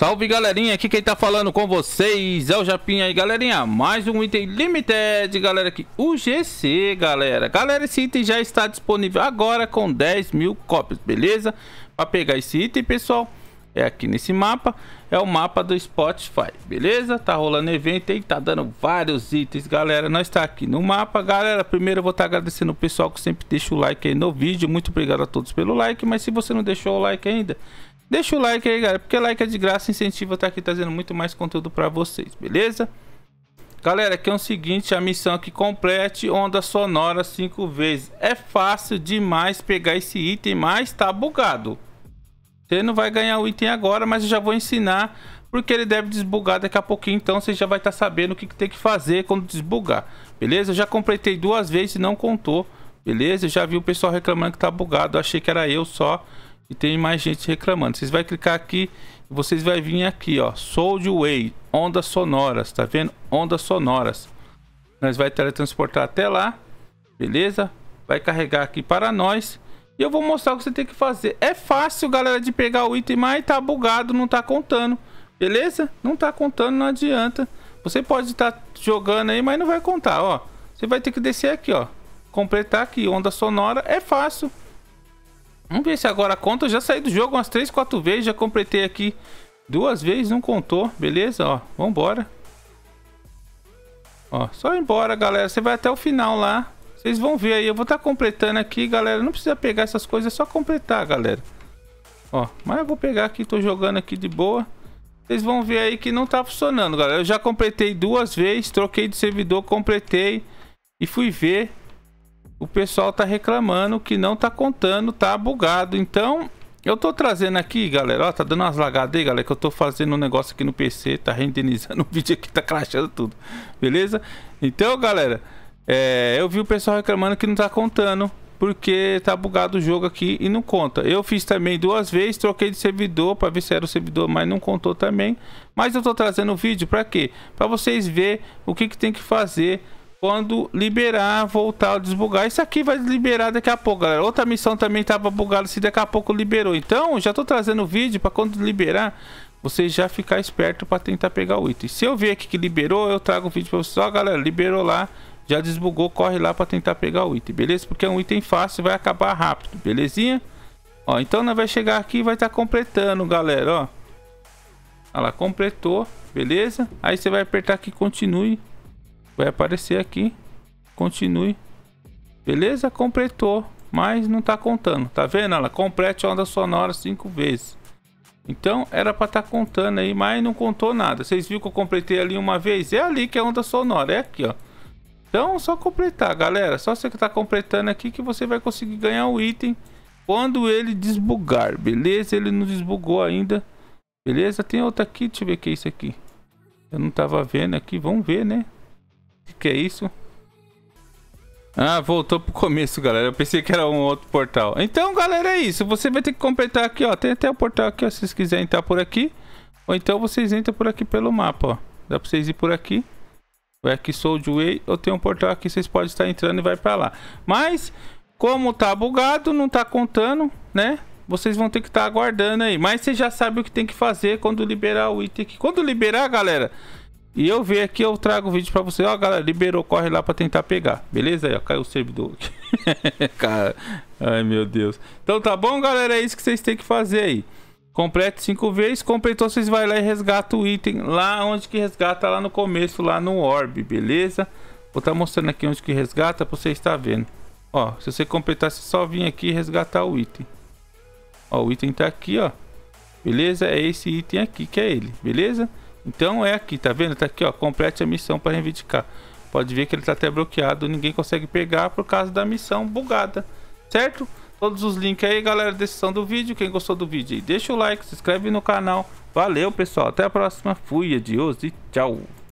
Salve galerinha, aqui quem tá falando com vocês é o Japinha aí galerinha, mais um item limited galera aqui, o GC galera, galera esse item já está disponível agora com 10 mil cópias, beleza? Para pegar esse item pessoal, é aqui nesse mapa, é o mapa do Spotify, beleza? Tá rolando evento aí, tá dando vários itens galera, nós está aqui no mapa. Galera, primeiro eu vou estar tá agradecendo o pessoal que sempre deixa o like aí no vídeo, muito obrigado a todos pelo like, mas se você não deixou o like ainda... Deixa o like aí, galera, porque like é de graça, incentiva tá aqui trazendo muito mais conteúdo para vocês, beleza? Galera, aqui é o seguinte, a missão aqui complete onda sonora cinco vezes. É fácil demais pegar esse item, mas tá bugado. Você não vai ganhar o item agora, mas eu já vou ensinar porque ele deve desbugar daqui a pouquinho, então você já vai estar tá sabendo o que, que, tem que fazer quando desbugar, beleza? Eu já completei duas vezes e não contou, beleza? Eu já vi o pessoal reclamando que tá bugado, achei que era eu só, e tem mais gente reclamando. Vocês vai clicar aqui, vocês vai vir aqui, ó, Sold Way, ondas sonoras, tá vendo? Ondas sonoras. Nós vai teletransportar até lá, beleza? Vai carregar aqui para nós. E eu vou mostrar o que você tem que fazer. É fácil, galera, de pegar o item, mas tá bugado, não tá contando. Beleza? Não tá contando, não adianta. Você pode estar tá jogando aí, mas não vai contar, ó. Você vai ter que descer aqui, ó. Completar aqui, onda sonora. É fácil. Vamos ver se agora conta. Eu já saí do jogo umas 3, 4 vezes. Já completei aqui duas vezes, não contou. Beleza, ó. Vambora. Ó, só embora, galera. Você vai até o final lá. Vocês vão ver aí. Eu vou estar tá completando aqui, galera. Não precisa pegar essas coisas, é só completar, galera. Ó, mas eu vou pegar aqui, tô jogando aqui de boa. Vocês vão ver aí que não tá funcionando, galera. Eu já completei duas vezes, troquei de servidor, completei e fui ver o pessoal tá reclamando que não tá contando, tá bugado. Então, eu tô trazendo aqui, galera, ó, tá dando umas lagadas aí, galera, que eu tô fazendo um negócio aqui no PC, tá renderizando o vídeo aqui, tá crashando tudo, beleza? Então, galera, é, eu vi o pessoal reclamando que não tá contando, porque tá bugado o jogo aqui e não conta. Eu fiz também duas vezes, troquei de servidor para ver se era o servidor, mas não contou também. Mas eu tô trazendo o vídeo para quê? Para vocês ver o que, que tem que fazer quando liberar, voltar a desbugar. Isso aqui vai liberar daqui a pouco, galera. Outra missão também estava bugada, se daqui a pouco liberou. Então, já estou trazendo o vídeo para quando liberar, você já ficar esperto para tentar pegar o item. Se eu ver aqui que liberou, eu trago o vídeo para vocês. Ó, galera, liberou lá, já desbugou, corre lá para tentar pegar o item, beleza? Porque é um item fácil, vai acabar rápido, belezinha? Ó, então nós vai chegar aqui e vai estar tá completando, galera, ó. Lá, completou, beleza? Aí você vai apertar aqui, continue vai aparecer aqui. Continue. Beleza? Completou. Mas não tá contando. Tá vendo? Ela complete a onda sonora cinco vezes. Então era para estar tá contando aí, mas não contou nada. Vocês viram que eu completei ali uma vez? É ali que é a onda sonora, é aqui, ó. Então só completar, galera. Só você que tá completando aqui que você vai conseguir ganhar o item quando ele desbugar, beleza? Ele não desbugou ainda. Beleza? Tem outra aqui, deixa eu ver que é isso aqui. Eu não tava vendo aqui, vamos ver, né? Que, é isso? Ah, voltou pro começo, galera. Eu pensei que era um outro portal. Então, galera, é isso. Você vai ter que completar aqui, ó. Tem até o portal aqui, ó. Se vocês quiserem entrar por aqui. Ou então vocês entram por aqui pelo mapa, ó. Dá pra vocês ir por aqui. Vai aqui, Sold Way. Eu tenho um portal aqui, vocês podem estar entrando e vai pra lá. Mas, como tá bugado, não tá contando, né? Vocês vão ter que estar tá aguardando aí. Mas você já sabe o que tem que fazer quando liberar o item aqui. Quando liberar, galera... E eu ver aqui, eu trago o vídeo pra você. Ó, galera, liberou, corre lá pra tentar pegar. Beleza? Aí, ó, caiu o servidor aqui. Cara, ai meu Deus. Então tá bom, galera? É isso que vocês têm que fazer aí. Complete cinco vezes. Completou, vocês vai lá e resgata o item. Lá onde que resgata, lá no começo, lá no orb, beleza? Vou estar tá mostrando aqui onde que resgata pra você estar vendo. Ó, se você completar, você só vir aqui e resgatar o item. Ó, o item tá aqui, ó. Beleza? É esse item aqui que é ele, beleza? Então é aqui, tá vendo? Tá aqui, ó, complete a missão para reivindicar. Pode ver que ele tá até bloqueado, ninguém consegue pegar por causa da missão bugada, certo? Todos os links aí, galera, descrição do vídeo. Quem gostou do vídeo aí, deixa o like, se inscreve no canal. Valeu, pessoal. Até a próxima. Fui, adiós e tchau.